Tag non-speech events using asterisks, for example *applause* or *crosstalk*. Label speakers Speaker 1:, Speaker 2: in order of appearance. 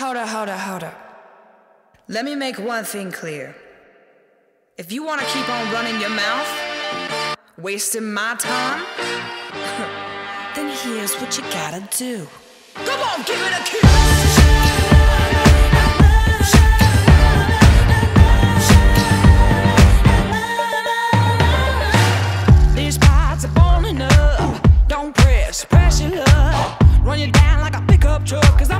Speaker 1: Powder, powder, powder. Let me make one thing clear. If you want to keep on running your mouth, wasting my time, *laughs* then here's what you gotta do. Come on, give it a kiss! Don't press, press your. Run you down like a pickup truck, cause I'm